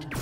blood.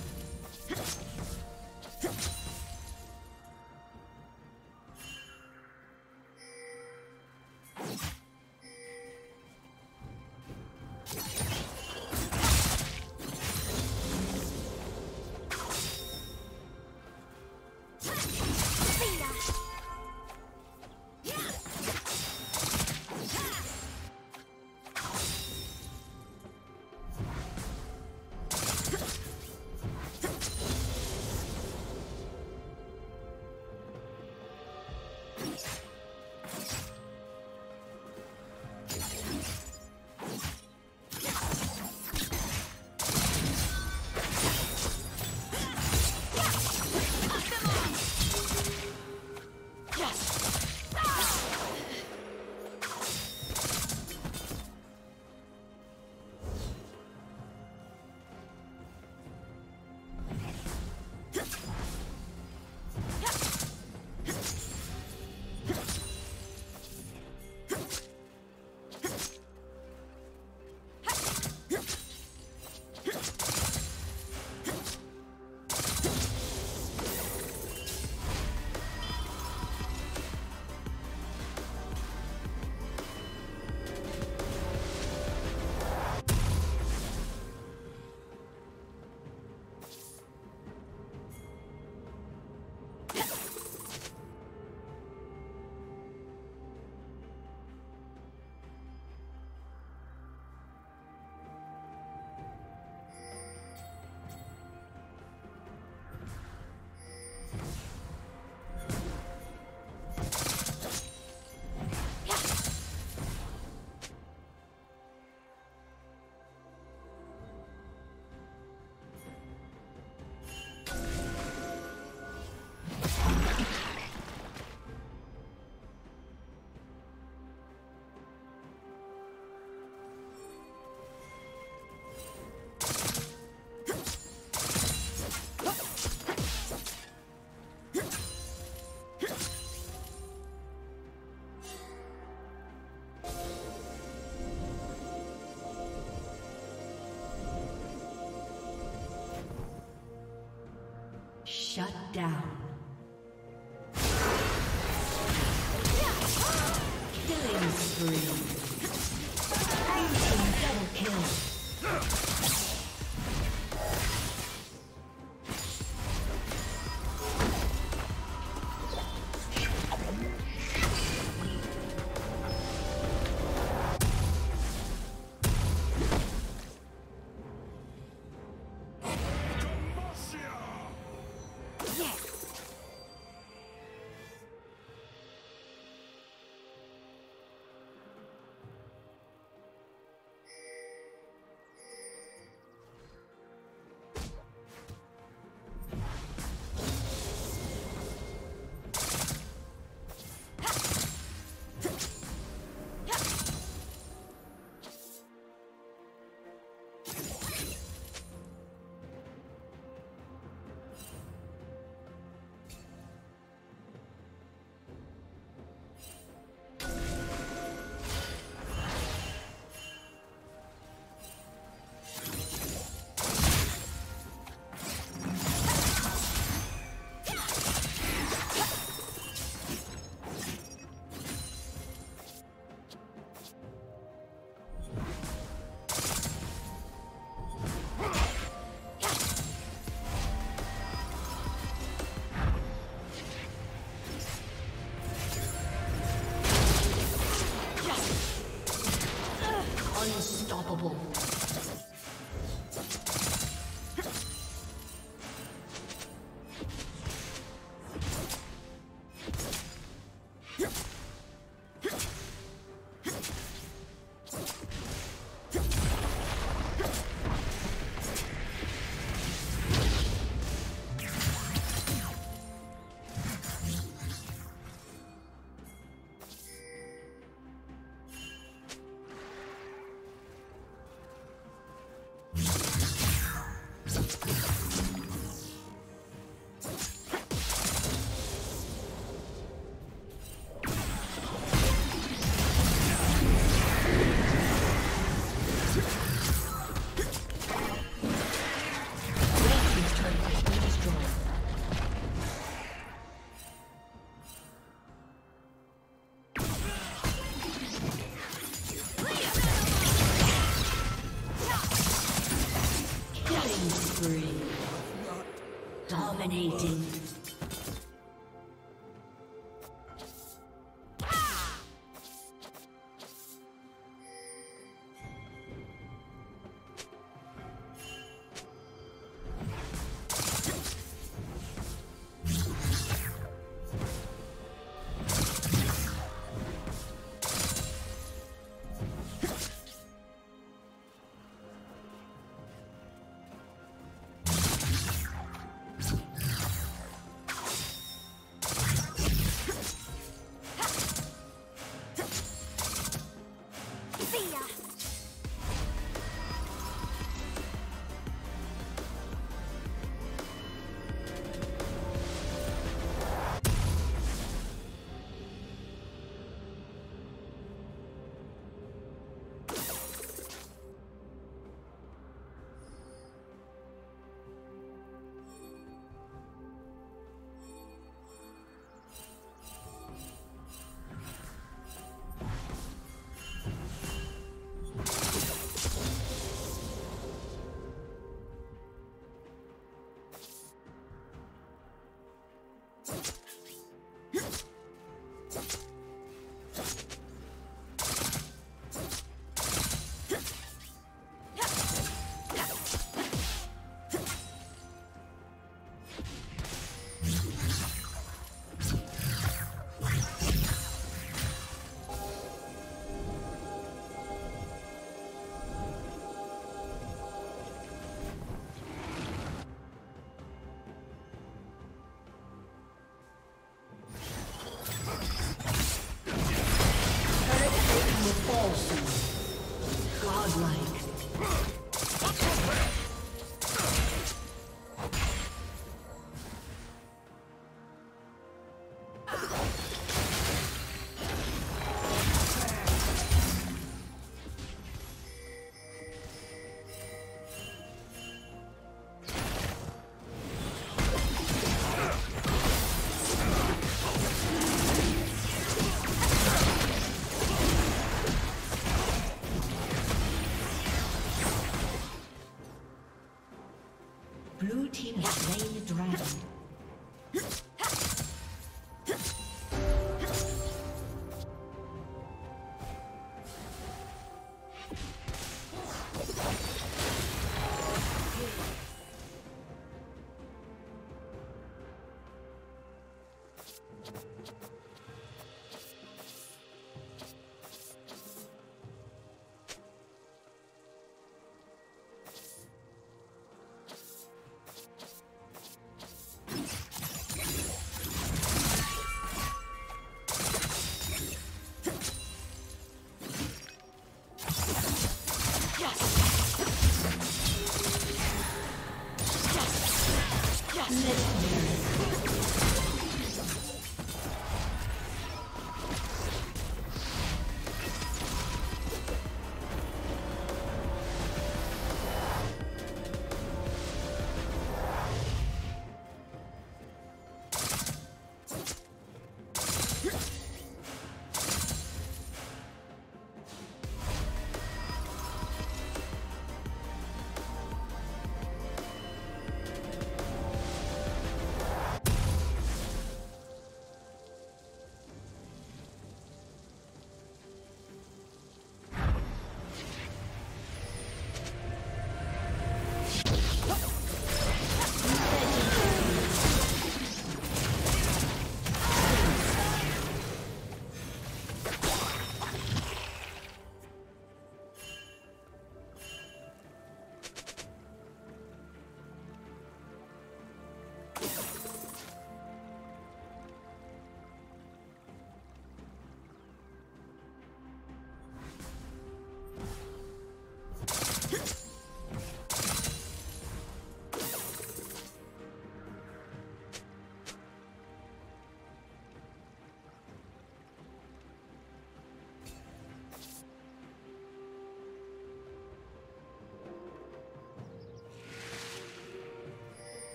Shut down. Dominating.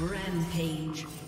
Rampage.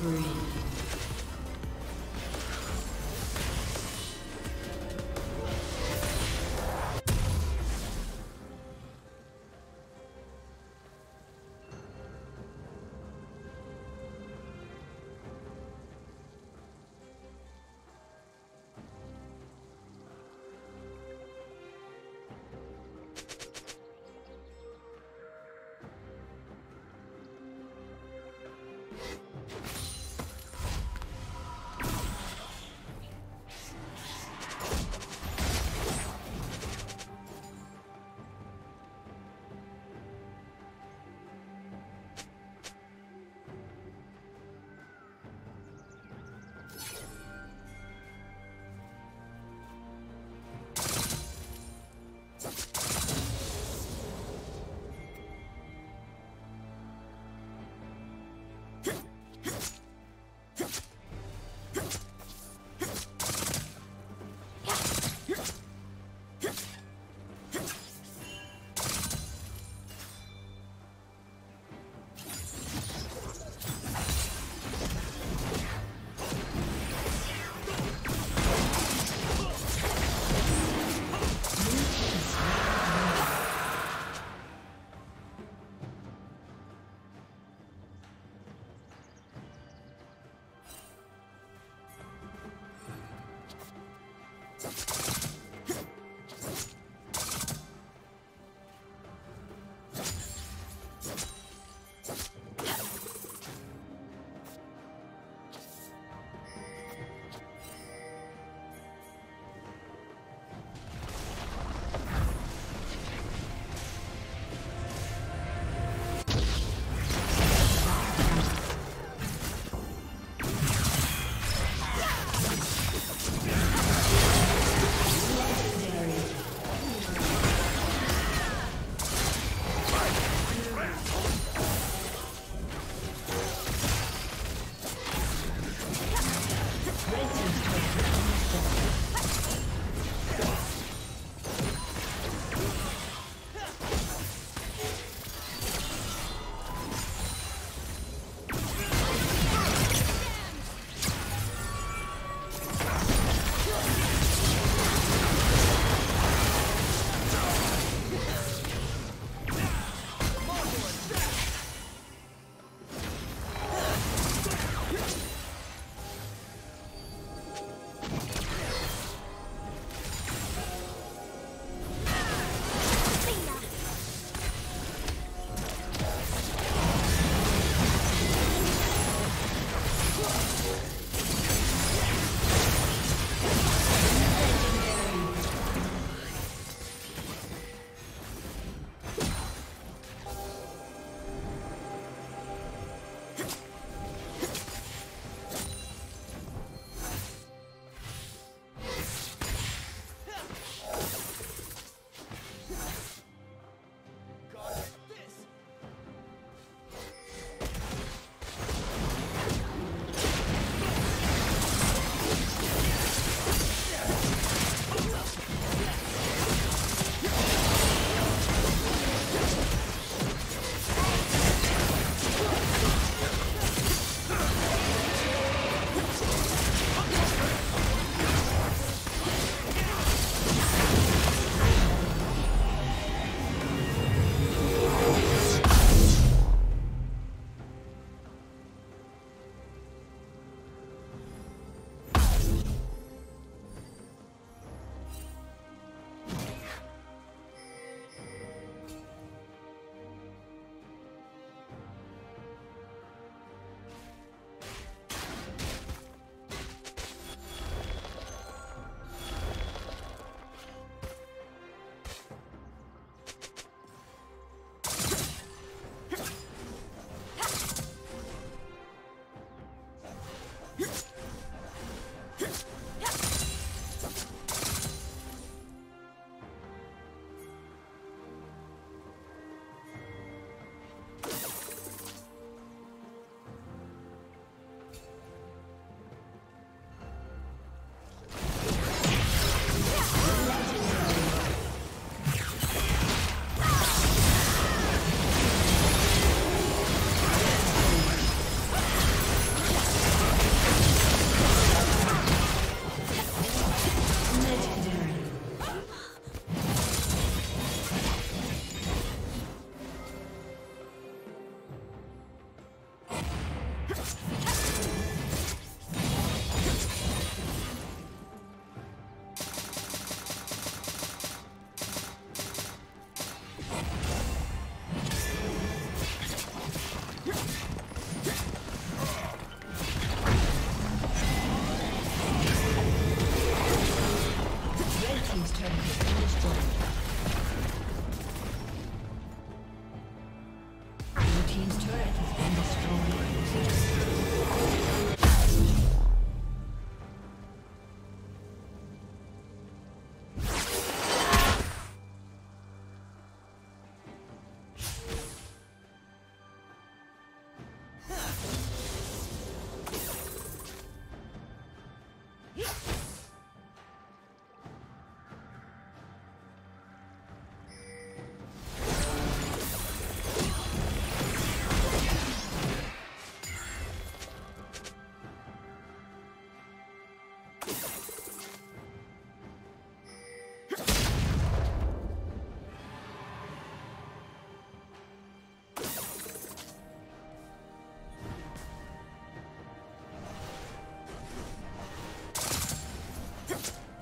Spree.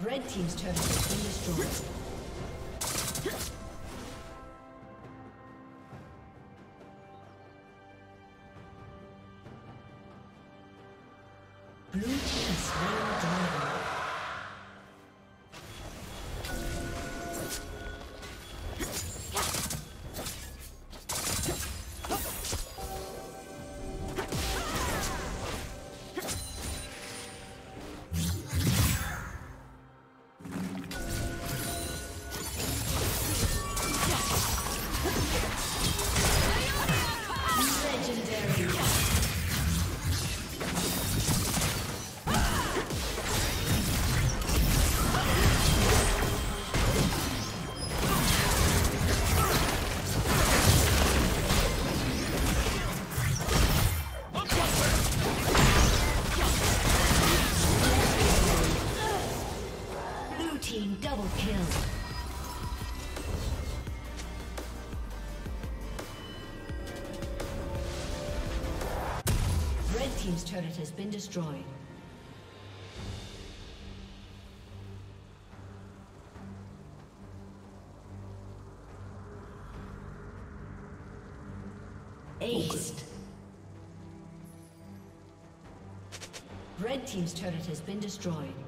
Red Team's turret has been destroyed. Blue Team slain turret has been destroyed. Red Team's turret has been destroyed.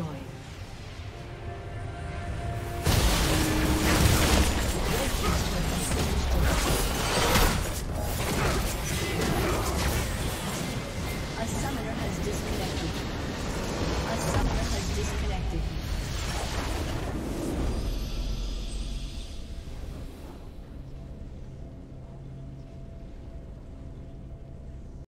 Destroyed.